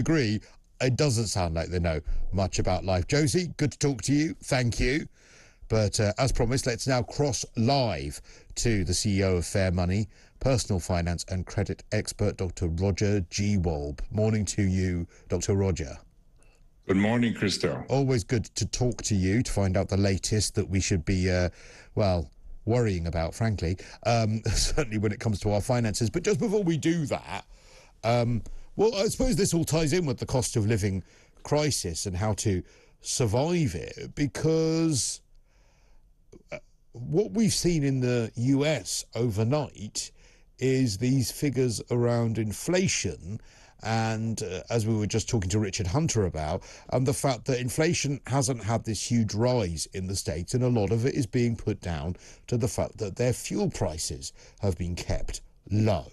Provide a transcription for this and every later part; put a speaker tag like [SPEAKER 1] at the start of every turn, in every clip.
[SPEAKER 1] agree, it doesn't sound like they know much about life. Josie, good to talk to you. Thank you. But uh, as promised, let's now cross live to the CEO of Fair Money, personal finance and credit expert, Dr. Roger Gewolb. Morning to you, Dr. Roger.
[SPEAKER 2] Good morning, Christo.
[SPEAKER 1] Always good to talk to you to find out the latest that we should be, uh, well, worrying about, frankly, um, certainly when it comes to our finances. But just before we do that, um, well, I suppose this all ties in with the cost of living crisis and how to survive it because uh, what we've seen in the US overnight is these figures around inflation and uh, as we were just talking to Richard Hunter about, and the fact that inflation hasn't had this huge rise in the States, and a lot of it is being put down to the fact that their fuel prices have been kept low.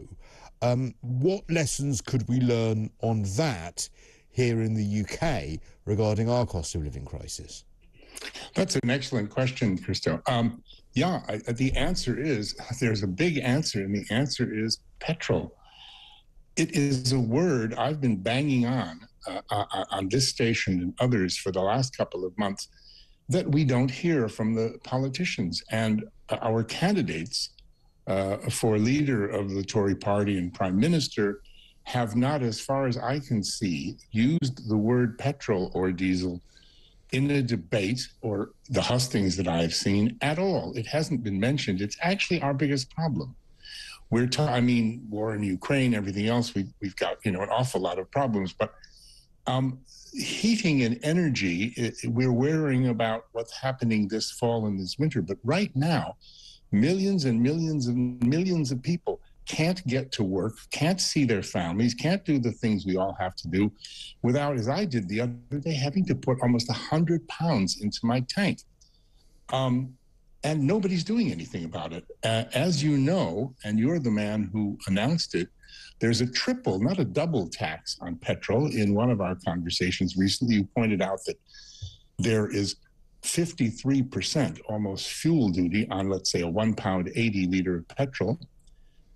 [SPEAKER 1] Um, what lessons could we learn on that here in the UK regarding our cost of living crisis?
[SPEAKER 2] That's an excellent question, Christo. Um, yeah, I, the answer is there's a big answer, and the answer is petrol. It is a word I've been banging on uh, uh, uh, on this station and others for the last couple of months that we don't hear from the politicians and our candidates uh, for leader of the Tory party and prime minister have not, as far as I can see, used the word petrol or diesel in a debate or the hustings that I've seen at all. It hasn't been mentioned. It's actually our biggest problem. We're, ta- I mean, war in Ukraine, everything else. We, we've got you know an awful lot of problems, but um, heating and energy, it, we're worrying about what's happening this fall and this winter. But right now, millions and millions and millions of people can't get to work, can't see their families, can't do the things we all have to do without, as I did the other day, having to put almost 100 pounds into my tank. Um, and nobody's doing anything about it. Uh, as you know, and you're the man who announced it, there's a triple, not a double tax on petrol. In one of our conversations recently, you pointed out that there is 53% almost fuel duty on, let's say, a one pound 80 liter of petrol.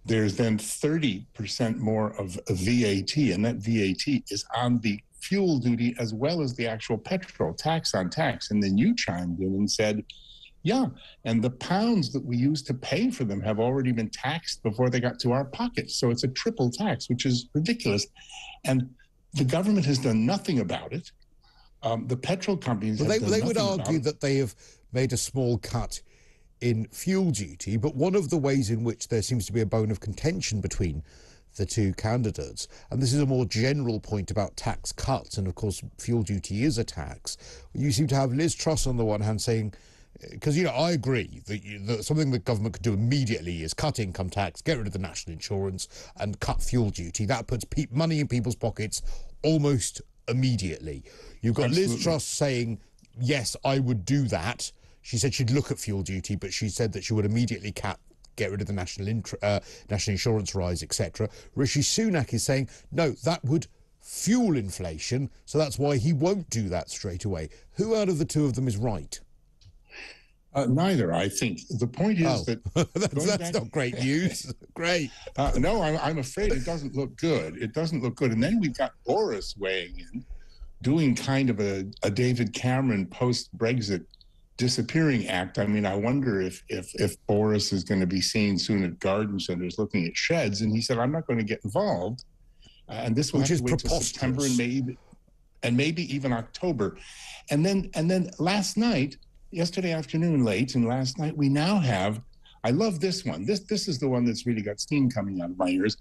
[SPEAKER 2] There's then 30% more of VAT, and that VAT is on the fuel duty as well as the actual petrol tax on tax. And then you chimed in and said, yeah, and the pounds that we use to pay for them have already been taxed before they got to our pockets. So it's a triple tax, which is ridiculous. And the government has done nothing about it. Um, the petrol companies.
[SPEAKER 1] Well,
[SPEAKER 2] they,
[SPEAKER 1] they would argue that they have made a small cut in fuel duty, but one of the ways in which there seems to be a bone of contention between the two candidates, and this is a more general point about tax cuts, and of course, fuel duty is a tax. You seem to have Liz Truss on the one hand saying, because you know I agree that, you, that, something the government could do immediately is cut income tax, get rid of the national insurance, and cut fuel duty. That puts money in people's pockets almost immediately. You've got Absolutely. Liz Truss saying, yes, I would do that. She said she'd look at fuel duty, but she said that she would immediately cap get rid of the national uh, national insurance rise, etc. Rishi Sunak is saying no, that would fuel inflation, so that's why he won't do that straight away. Who out of the two of them is right?
[SPEAKER 2] Uh, neither, I think. The point is oh. that
[SPEAKER 1] that's, that's not great news. great.
[SPEAKER 2] Uh, no, I'm, I'm afraid it doesn't look good. It doesn't look good. And then we've got Boris weighing in, doing kind of a, a David Cameron post Brexit disappearing act. I mean, I wonder if if if Boris is going to be seen soon at garden centers looking at sheds, and he said, "I'm not going to get involved," uh, and this will Which have to wait till September and maybe and maybe even October, and then and then last night yesterday afternoon late and last night we now have i love this one. This this is the one that's really got steam coming out of my ears.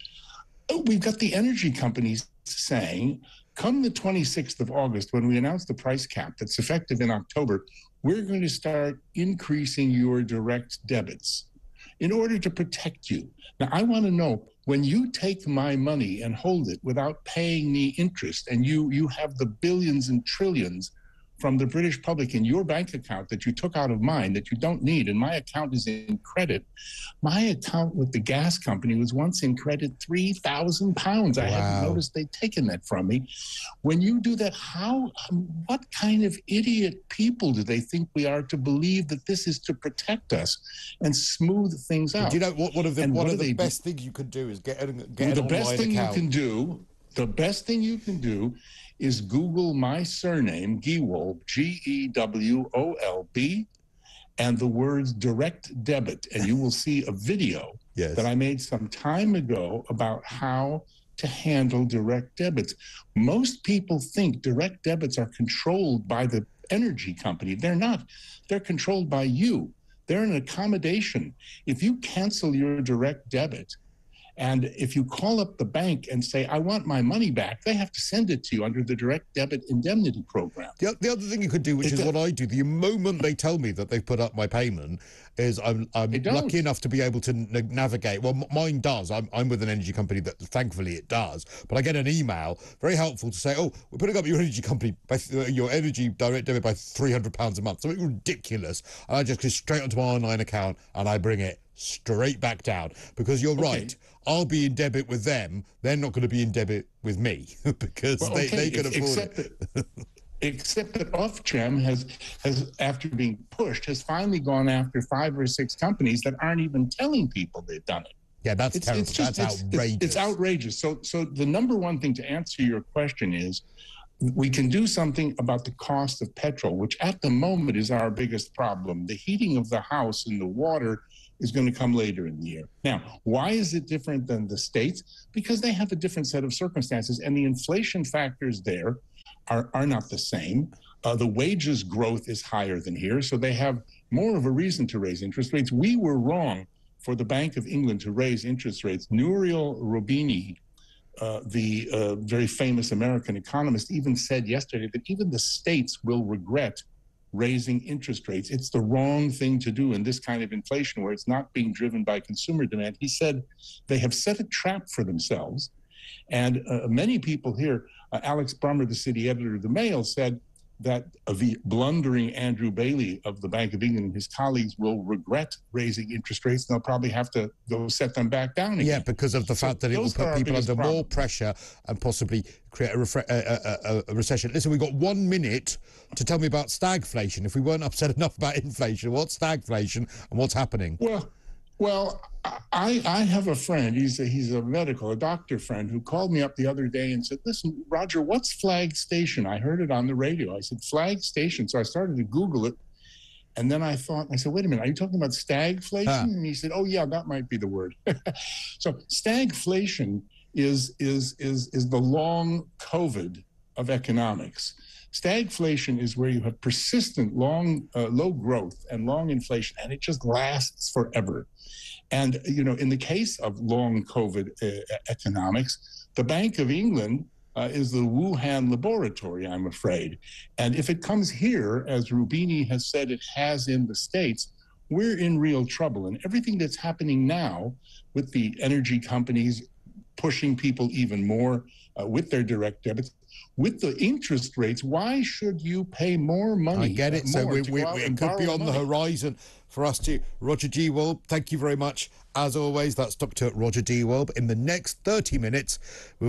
[SPEAKER 2] Oh, we've got the energy companies saying come the 26th of august when we announce the price cap that's effective in october we're going to start increasing your direct debits in order to protect you. Now i want to know when you take my money and hold it without paying me interest and you you have the billions and trillions from the British public in your bank account that you took out of mine that you don't need, and my account is in credit. My account with the gas company was once in credit three thousand pounds. I wow. hadn't noticed they'd taken that from me. When you do that, how? Um, what kind of idiot people do they think we are to believe that this is to protect us and smooth things out?
[SPEAKER 1] do you know what? One of the one of the best do? things you could do is get, get well,
[SPEAKER 2] the best thing
[SPEAKER 1] account.
[SPEAKER 2] you can do the best thing you can do is Google my surname, Gewolb, G E W O L B, and the words direct debit, and you will see a video
[SPEAKER 1] Yes.
[SPEAKER 2] that I made some time ago about how to handle direct debits. Most people think direct debits are controlled by the energy company. They're not, they're controlled by you. They're an accommodation. If you cancel your direct debit, and if you call up the bank and say, I want my money back, they have to send it to you under the direct debit indemnity program.
[SPEAKER 1] The, the other thing you could do, which
[SPEAKER 2] It
[SPEAKER 1] is
[SPEAKER 2] do-
[SPEAKER 1] what I do, the moment they tell me that they've put up my payment, is I'm I'm lucky enough to be able to navigate. Well, m- mine does. I'm I'm with an energy company that thankfully it does. But I get an email, very helpful, to say, oh, we're putting up your energy company, by th- uh, your energy direct debit by three hundred pounds a month, something ridiculous. And I just go straight onto my online account and I bring it straight back down because you're right. I'll be in debit with them. They're not going to be in debit with me because
[SPEAKER 2] Well,
[SPEAKER 1] they,
[SPEAKER 2] okay,
[SPEAKER 1] they can afford
[SPEAKER 2] except
[SPEAKER 1] it.
[SPEAKER 2] That, except that Ofgem has, has, after being pushed, has finally gone after five or six companies that aren't even telling people they've done it.
[SPEAKER 1] Yeah, that's
[SPEAKER 2] It's,
[SPEAKER 1] terrible.
[SPEAKER 2] it's just
[SPEAKER 1] that's
[SPEAKER 2] it's,
[SPEAKER 1] outrageous.
[SPEAKER 2] It's, it's outrageous. So, so the number one thing to answer your question is, we can do something about the cost of petrol, which at the moment is our biggest problem. The heating of the house and the water is going to come later in the year. Now, why is it different than the states? Because they have a different set of circumstances, and the inflation factors there are, are not the same. Uh, the wages growth is higher than here, so they have more of a reason to raise interest rates. We were wrong for the Bank of England to raise interest rates. Nouriel Roubini, uh, the uh, very famous American economist, even said yesterday that even the states will regret raising interest rates. It's the wrong thing to do in this kind of inflation where it's not being driven by consumer demand. He said they have set a trap for themselves. And uh, many people here, uh, Alex Brummer, the city editor of the Mail, said that the blundering Andrew Bailey of the Bank of England and his colleagues will regret raising interest rates. And they'll probably have to go set them back down again.
[SPEAKER 1] Yeah, because of the
[SPEAKER 2] So
[SPEAKER 1] fact that it will put people under more pressure and possibly create a, refre- a, a, a recession. Listen, we've got one minute to tell me about stagflation. If we weren't upset enough about inflation, what's stagflation and what's happening?
[SPEAKER 2] Well, well, I I have a friend. He's a, he's a medical, a doctor friend, who called me up the other day and said, "Listen, Roger, what's Flag Station? I heard it on the radio." I said, "Flag Station." So I started to Google it, and then I thought, I said, "Wait a minute, are you talking about stagflation?"
[SPEAKER 1] Huh.
[SPEAKER 2] And he said, "Oh yeah, that might be the word." so stagflation is is is is the long COVID of economics. Stagflation is where you have persistent long uh, low growth and long inflation, and it just lasts forever. And you know, in the case of long COVID uh, economics, the Bank of England uh, is the Wuhan laboratory, I'm afraid. And if it comes here, as Roubini has said it has in the States, we're in real trouble. And everything that's happening now with the energy companies pushing people even more uh, with their direct debits, with the interest rates, why should you pay more money?
[SPEAKER 1] I get it. So we, we, it could be on the horizon for us to. Roger Gewolb, thank you very much. As always, that's Dr. Roger Gewolb. In the next 30 minutes, we will.